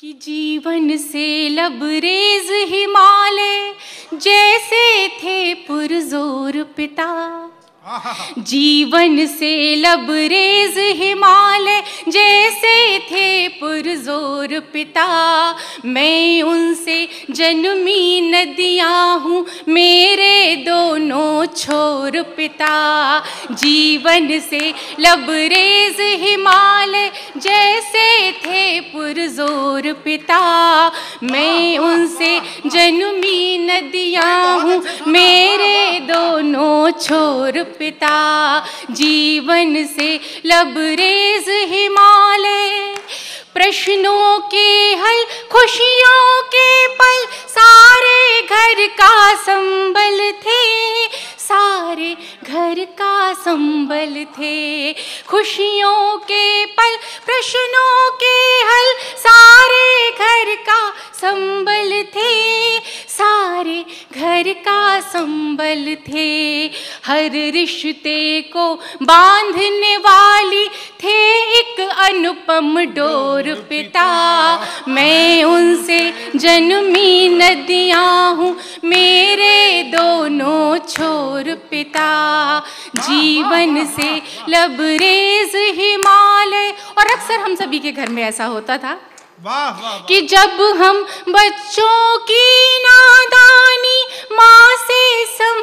कि जीवन से लबरेज हिमालय जैसे थे पुरजोर पिता। जीवन से लबरेज हिमालय जैसे थे पुरजोर पिता। मैं उनसे जन्मी नदियाँ हूँ, मेरे दोनों छोर पिता। जीवन से लबरेज हिमालय जैसे थे पुरजोर पिता। मैं उनसे जन्मी नदियाँ हूँ, मेरे दोनों छोर पिता, जीवन से लबरेज हिमालय। प्रश्नों के हल, खुशियों के पल, सारे घर का संबल थे। सारे घर का संबल थे। खुशियों के पल, प्रश्नों के हल, सारे घर का संबल थे। सारे घर का संबल थे। हर रिश्ते को बांधने वाली थे एक अनुपम डोर पिता। मैं उनसे जन्मी नदियाँ हूँ मेरे दोनों छोर पिता। जीवन से लबरेज हिमालय। और अक्सर हम सभी के घर में ऐसा होता था वाह वाह। कि जब हम बच्चों की नादानी माँ से थी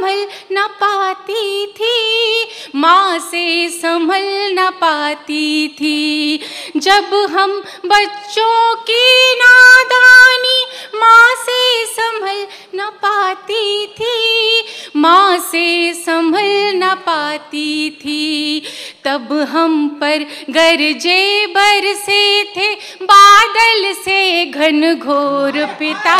माँ से संभल न पाती थी। जब हम बच्चों की नादानी माँ से संभल न पाती थी, माँ से संभल न पाती थी तब हम पर गरजे बरसे थे बादल से घन घोर पिता।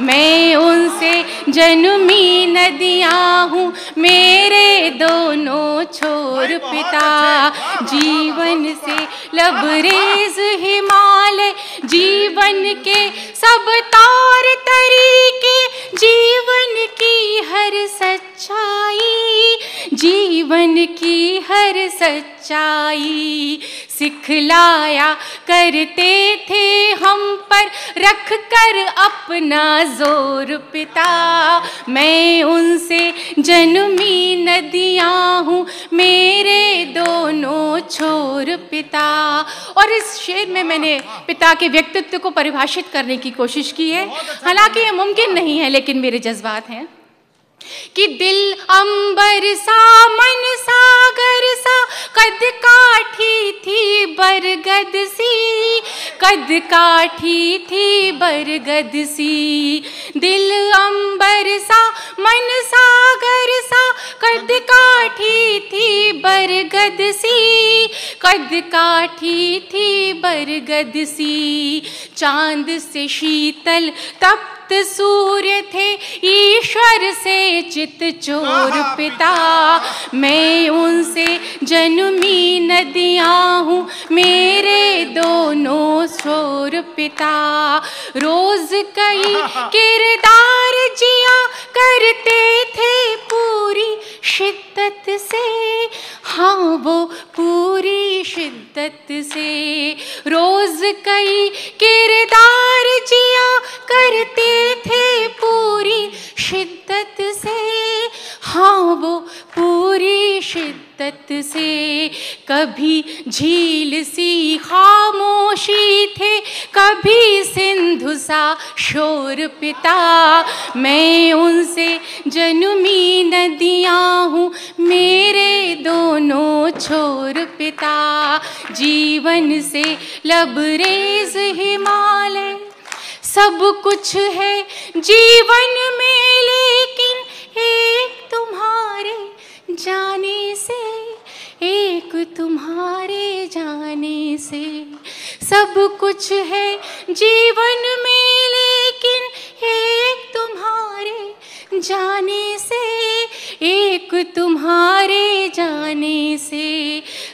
मैं उनसे जन्मी नदियाँ हूँ मेरे दोनों छोर पिता। जीवन से लबरेज हिमालय जीवन के सब तौर जीवन की हर सच्चाई सिखलाया करते थे हम पर रख कर अपना ज़ोर पिता। मैं उनसे जन्मी नदियाँ हूँ मेरे दोनों छोर पिता। और इस शेर में मैंने पिता के व्यक्तित्व को परिभाषित करने की कोशिश की है। हालाँकि ये मुमकिन नहीं है लेकिन मेरे जज्बात हैं कि दिल अंबर सा बरगद सी, कद काठी थी बरगद सी। दिल अंबर सा, मन सागर सा, कद काठी थी बरगद सी। कद काठी थी बरगद सी। चाँद से शीतल तप्त सूर्य थे ईश्वर से चित चोर पिता। मैं उनसे जन्मी नदियाँ हूँ मेरे दोनों छोर पिता। रोज कई किरदार जिया करते थे पूरी शिद्दत से। हाँ वो पूरी शिद्दत से। रोज कई किरदार जिया करते थे पूरी शिद्दत से। हाँ वो पूरी शिद्दत से। कभी झील सी खामोशी थे, कभी सिंधु सा शोर पिता। मैं उनसे जन्मी नदियाँ हूँ, मेरे दोनों छोर पिता, जीवन से लबरेज हिमालय सब कुछ है जीवन में, लेकिन एक तुम्हारे जाने से, एक तुम्हारे जाने से। सब कुछ है जीवन में, लेकिन एक तुम्हारे जाने से, एक तुम्हारे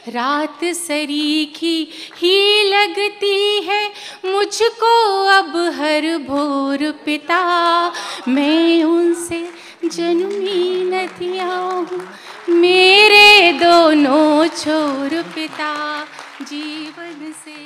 रात सरीखी ही लगती है मुझको अब हर भोर पिता। मैं उनसे जन्मी नदिया हूँ, मेरे दोनों छोर पिता। जीवन से